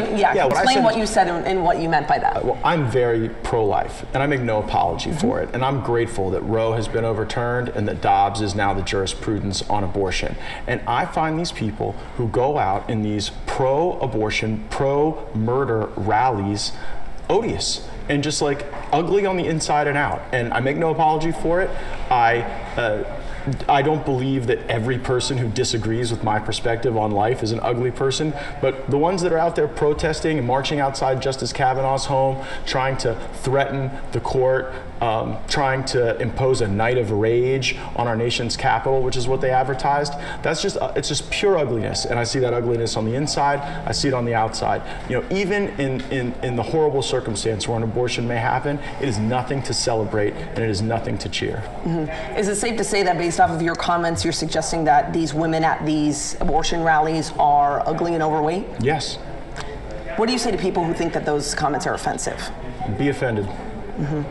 said- you, yeah, yeah, what said what you said and, and what you meant by that. Well, I'm very pro-life, and I make no apology for mm-hmm. it. And I'm grateful that Roe has been overturned and that Dobbs is now the jurisprudence on abortion. And I find these people who go out in these pro-abortion, pro-murder rallies odious and just like ugly on the inside and out. And I make no apology for it. I. Uh, I don't believe that every person who disagrees with my perspective on life is an ugly person, but the ones that are out there protesting and marching outside Justice Kavanaugh's home, trying to threaten the court, um, trying to impose a night of rage on our nation's capital, which is what they advertised, that's just uh, it's just pure ugliness. And I see that ugliness on the inside, I see it on the outside. You know, even in, in, in the horrible circumstance where an abortion may happen, it is nothing to celebrate and it is nothing to cheer. Mm-hmm. Is it safe to say that based off of your comments, you're suggesting that these women at these abortion rallies are ugly and overweight? Yes, What do you say to people who think that those comments are offensive? be offended. Mm-hmm.